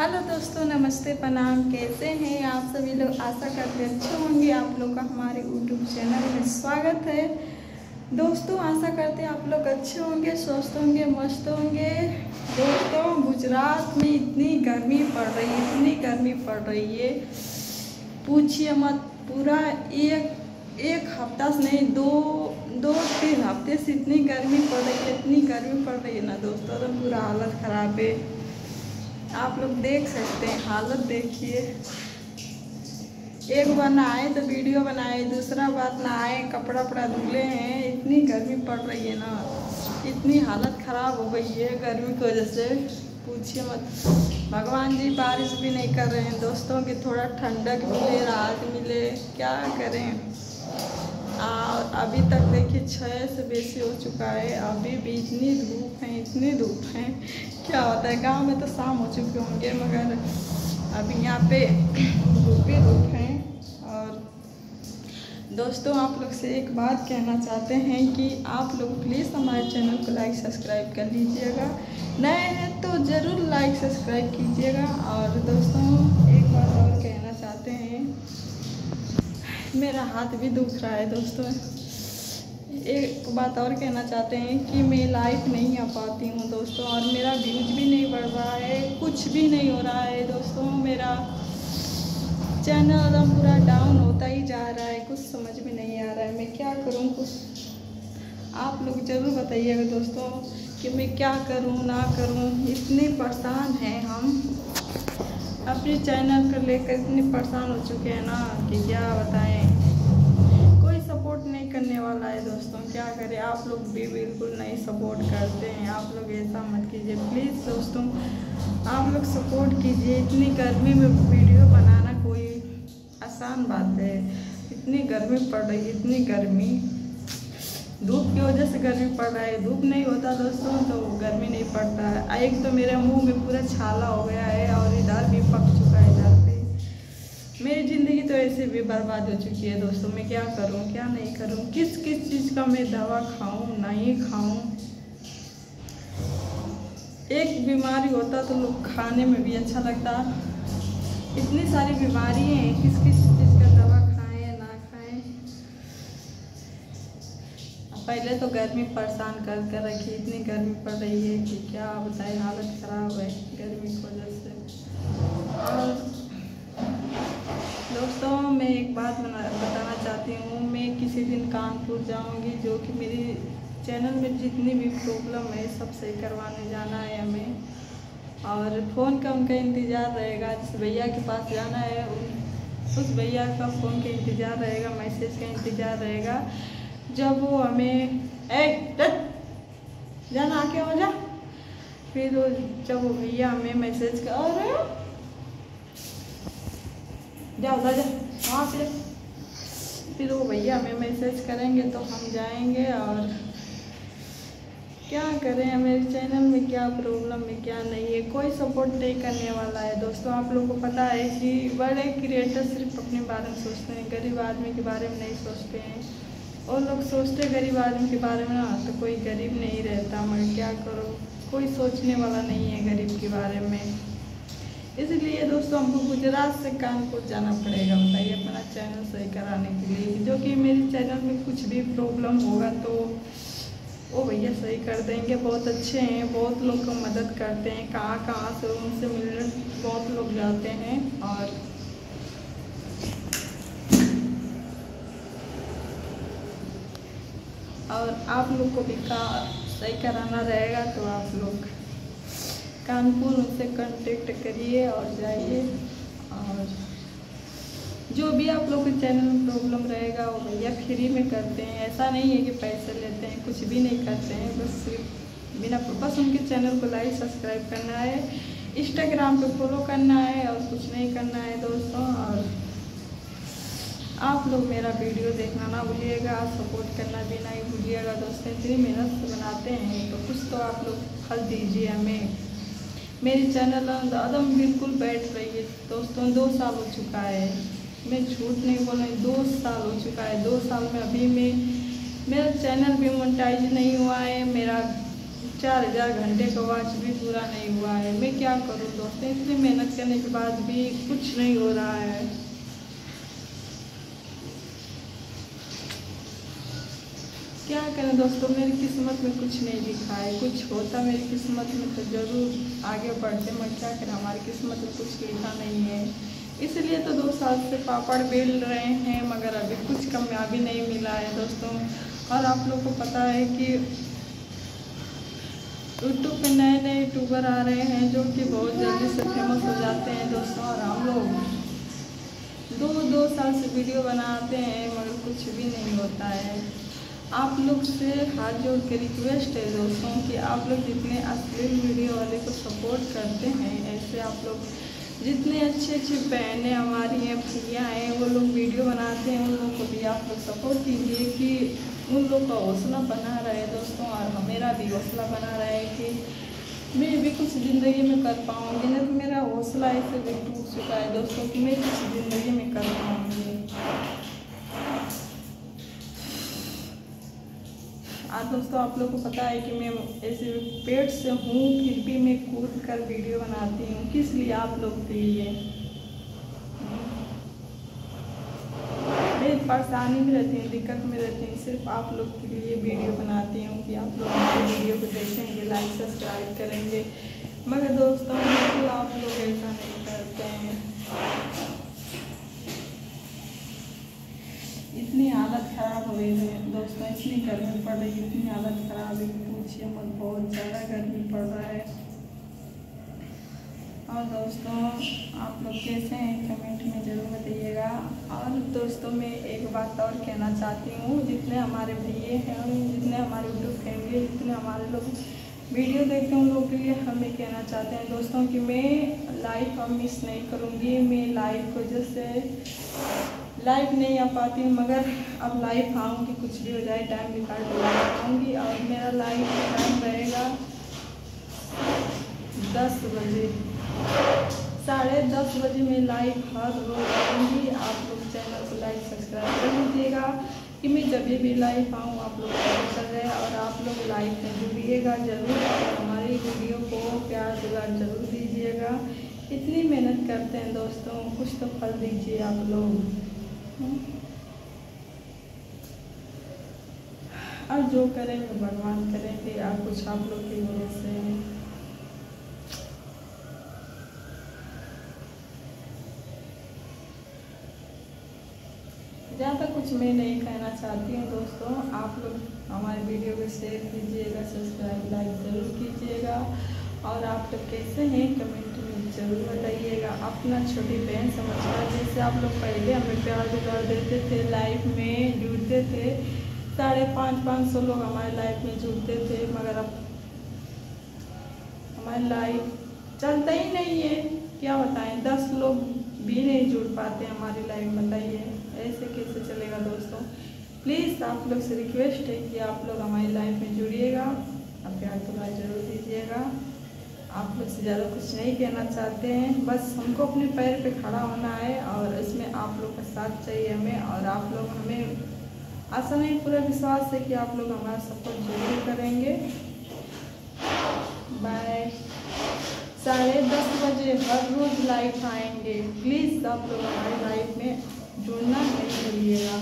Hello दोस्तों, नमस्ते, प्रणाम, कैसे हैं आप सभी लोग? आशा करते अच्छे होंगे। आप लोग का हमारे यूट्यूब चैनल में स्वागत है। दोस्तों, आशा करते आप लोग अच्छे होंगे, स्वस्थ होंगे, मस्त होंगे। दोस्तों, गुजरात में इतनी गर्मी पड़ रही है, इतनी गर्मी पड़ रही है। पूछिए मत, पूरा एक एक हफ़्ता से नहीं, दो दो तीन हफ़्ते से इतनी गर्मी पड़ रही है, इतनी गर्मी पड़ रही है ना दोस्तों? तो पूरा हालत ख़राब है। आप लोग देख सकते हैं, हालत देखिए। एक बार ना आए तो वीडियो बनाए, दूसरा बार ना आए, कपड़ा वपड़ा धुले हैं, इतनी गर्मी पड़ रही है ना। इतनी हालत ख़राब हो गई है गर्मी की वजह से। पूछिए मत। भगवान जी बारिश भी नहीं कर रहे हैं, दोस्तों की थोड़ा ठंडक मिले, राहत मिले, क्या करें? और अभी तक देखिए छः से बेसी हो चुका है। अभी भी इतनी धूप है, इतनी धूप है। क्या होता है, गाँव में तो शाम हो चुके होंगे, मगर अभी यहाँ पे धूप ही धूप है। और दोस्तों, आप लोग से एक बात कहना चाहते हैं कि आप लोग प्लीज़ हमारे चैनल को लाइक, सब्सक्राइब कर लीजिएगा। नए हैं तो ज़रूर लाइक, सब्सक्राइब कीजिएगा। और दोस्तों, एक बात और कहना मेरा हाथ भी दुख रहा है दोस्तों। एक बात और कहना चाहते हैं कि मैं लाइव नहीं आ पाती हूँ दोस्तों और मेरा व्यूज़ भी नहीं बढ़ रहा है, कुछ भी नहीं हो रहा है दोस्तों। मेरा चैनल एकदम पूरा डाउन होता ही जा रहा है, कुछ समझ में नहीं आ रहा है। मैं क्या करूँ कुछ? आप लोग ज़रूर बताइएगा दोस्तों कि मैं क्या करूँ, ना करूँ। इतने परेशान हैं हम। अपने चैनल को लेकर इतने परेशान हो चुके हैं ना कि क्या बताएँ। कोई सपोर्ट नहीं करने वाला है दोस्तों, क्या करें? आप लोग भी बिल्कुल नहीं सपोर्ट करते हैं। आप लोग ऐसा मत कीजिए। प्लीज़ दोस्तों, आप लोग सपोर्ट कीजिए। इतनी गर्मी में वीडियो बनाना कोई आसान बात है। इतनी गर्मी पड़ रही इतनी गर्मी। धूप की वजह से गर्मी पड़ रहा है। धूप नहीं होता दोस्तों तो गर्मी नहीं पड़ता। है एक तो मेरे मुँह में पूरा छाला हो गया है और इधर भी पक चुका है इधर पे। मेरी ज़िंदगी तो ऐसे भी बर्बाद हो चुकी है दोस्तों। मैं क्या करूँ, क्या नहीं करूँ? किस किस चीज़ का मैं दवा खाऊं, नहीं खाऊं? एक बीमारी होता तो लोग खाने में भी अच्छा लगता। इतनी सारी बीमारी हैं, किस किस चीज़ पहले तो गर्मी परेशान कर कर रखी, इतनी गर्मी पड़ रही है कि क्या बताए, हालत ख़राब है गर्मी की वजह से। और दोस्तों, मैं एक बात बताना चाहती हूँ, मैं किसी दिन कानपुर जाऊँगी, जो कि मेरी चैनल में जितनी भी प्रॉब्लम है, सब सही करवाने जाना है हमें। और फ़ोन का उनका इंतज़ार रहेगा, जिस भैया के पास जाना है उस भैया का फ़ोन का इंतज़ार रहेगा, मैसेज का इंतज़ार रहेगा। जब वो हमें जाना आके हो जा। फिर वो जब वो भैया हमें मैसेज कर जा जा फिर वो भैया हमें मैसेज करेंगे तो हम जाएँगे और क्या करें मेरे चैनल में क्या प्रॉब्लम है, क्या नहीं है, कोई सपोर्ट नहीं करने वाला है। दोस्तों, आप लोगों को पता है कि बड़े क्रिएटर सिर्फ़ अपने बारे में सोचते हैं, गरीब आदमी के बारे में नहीं सोचते हैं। और लोग सोचते गरीब आदमी के बारे में ना तो कोई गरीब नहीं रहता, मगर क्या करो? कोई सोचने वाला नहीं है गरीब के बारे में. इसलिए दोस्तों, हमको गुजरात से कानपुर जाना पड़ेगा, बताइए अपना चैनल सही कराने के लिए। जो कि मेरे चैनल में कुछ भी प्रॉब्लम होगा तो वो भैया सही कर देंगे। बहुत अच्छे हैं, बहुत लोग को मदद करते हैं कहाँ कहाँ से उनसे मिलने, बहुत लोग जाते हैं और और आप लोग को भी का सही कराना रहेगा तो आप लोग कानपुर उनसे कांटेक्ट करिए और जाइए। और जो भी आप लोग के चैनल में प्रॉब्लम रहेगा, वो भैया फ्री में करते हैं। ऐसा नहीं है कि पैसे लेते हैं, कुछ भी नहीं करते हैं, बस सिर्फ़ बिना बस उनके चैनल को लाइक सब्सक्राइब करना है इंस्टाग्राम पे फॉलो करना है और कुछ नहीं करना है दोस्तों। और आप लोग मेरा वीडियो देखना ना भूलिएगा सपोर्ट करना भी नहीं भूलिएगा दोस्तों, इतनी मेहनत से बनाते हैं। तो कुछ तो आप लोग फल दीजिए हमें। मेरी चैनल एकदम बिल्कुल बैठ रही है। दोस्तों, दो साल हो चुका है। मैं झूठ नहीं बोल रही, दो साल हो चुका है। दो साल में अभी मैं, मेरा चैनल भी मोनेटाइज नहीं हुआ है। मेरा चार हज़ार घंटे का वॉच भी पूरा नहीं हुआ है। मैं क्या करूँ दोस्तों? इतनी मेहनत करने के बाद भी कुछ नहीं हो रहा है। क्या करें दोस्तों? मेरी किस्मत में कुछ नहीं लिखा है कुछ होता मेरी किस्मत में तो ज़रूर आगे बढ़ते मैं क्या करें? हमारी किस्मत में कुछ लिखा नहीं है। इसलिए तो दो साल से पापड़ बेल रहे हैं, मगर अभी कुछ कामयाबी नहीं मिला है दोस्तों। और आप लोग को पता है कि यूट्यूब पे नए नए यूट्यूबर आ रहे हैं जो कि बहुत जल्दी से फ़ेमस हो जाते हैं दोस्तों। और हम लोग दो दो साल से वीडियो बनाते हैं, मगर कुछ भी नहीं होता है। आप लोग से हाथ जोड़ के रिक्वेस्ट है दोस्तों कि आप लोग जितने अश्लील वीडियो वाले को सपोर्ट करते हैं, ऐसे आप लोग जितने अच्छे अच्छे बहनें हमारी हैं, भैया हैं, वो लोग वीडियो बनाते हैं, उन लोगों को भी आप लोग सपोर्ट कीजिए कि उन लोग का हौसला बना रहे दोस्तों और मेरा भी हौसला बना रहे कि मैं भी कुछ ज़िंदगी में कर पाऊँगी। नहीं तो मेरा हौसला ऐसे भी टूट चुका है दोस्तों कि मैं कुछ ज़िंदगी में कर पाऊँगी। आज दोस्तों आप लोग को पता है कि मैं ऐसे पेट से हूँ, फिर भी मैं कूद कर वीडियो बनाती हूँ। किस लिए आप लोग के लिए? मैं परेशानी में रहती हूँ, दिक्कत में रहती हूँ, सिर्फ़ आप लोग के लिए वीडियो बनाती हूँ कि आप लोग वीडियो को देखेंगे लाइक सब्सक्राइब करेंगे। मगर दोस्तों आप लोग ऐसा नहीं करते हैं इतनी हालत ख़राब हो गई है। दोस्तों, इतनी गर्मी पड़ रही है, इतनी हालत ख़राब है पूछिए मत, बहुत ज़्यादा गर्मी पड़ रहा है। और दोस्तों, आप लोग कैसे हैं? कमेंट में ज़रूर बताइएगा। और दोस्तों, मैं एक बात और कहना चाहती हूँ, जितने हमारे भैया हैं जितने हमारे यूट्यूब फैमिली है, जितने हमारे लोग वीडियो देखते हैं, उन लोगों के लिए हमें कहना चाहते हैं, दोस्तों, कि मैं लाइव अब मिस नहीं करूँगी। मैं लाइव को जैसे लाइव नहीं आ पाती हूँ मगर अब लाइव आऊँगी, कुछ भी हो जाए टाइम निकाल के लाइव आऊँगी। और मेरा लाइव टाइम रहेगा दस बजे। साढ़े दस बजे मैं लाइव हर रोज आऊँगी। आप लोग चैनल को लाइक सब्सक्राइब कर दीजिएगा कि मैं जब भी लाइव आऊँ, आप लोग कर रहे हैं और आप लोग लाइव में जुड़िएगा ज़रूर। और हमारी वीडियो को प्यार दुलार ज़रूर दीजिएगा। इतनी मेहनत करते हैं दोस्तों, कुछ तो फल दीजिए आप लोग। और जो करेंगे, भगवान करेंगे और कुछ आप लोग के भरोसे ज़्यादा कुछ मैं नहीं कहना चाहती हूँ दोस्तों, आप लोग हमारे वीडियो को शेयर कीजिएगा सब्सक्राइब लाइक ज़रूर कीजिएगा। और आप लोग कैसे हैं कमेंट ज़रूर बताइएगा। अपना छोटी बहन समझना जैसे आप लोग पहले हमें प्यार दुलार देते थे लाइफ में, जुड़ते थे। साढ़े पाँच पाँच सौ लोग हमारे लाइफ में जुड़ते थे, मगर अब हमारी लाइफ चलता ही नहीं है। क्या बताएँ? दस लोग भी नहीं जुड़ पाते हमारी लाइफ बताइए। ऐसे कैसे चलेगा दोस्तों? प्लीज़ आप लोग से रिक्वेस्ट है कि आप लोग हमारी लाइफ में जुड़िएगा। अब प्यार दुलार ज़रूर दीजिएगा। आप लोग से ज़्यादा कुछ नहीं कहना चाहते हैं। बस हमको अपने पैर पे खड़ा होना है और इसमें आप लोग का साथ चाहिए हमें और आप लोग हमें आशा नहीं, पूरा विश्वास है कि आप लोग हमारा सपोर्ट ज़रूर करेंगे। बाय। साढ़े दस बजे हर रोज़ लाइव आएँगे। प्लीज़ आप लोग हमारी लाइफ में जुड़ना नहीं भूलिएगा।